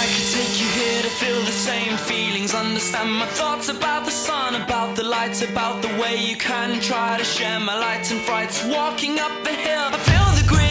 I could take you here to feel the same feelings. Understand my thoughts about the sun, about the lights, about the way you can try to share my lights and frights. Walking up the hill, I feel the gritty.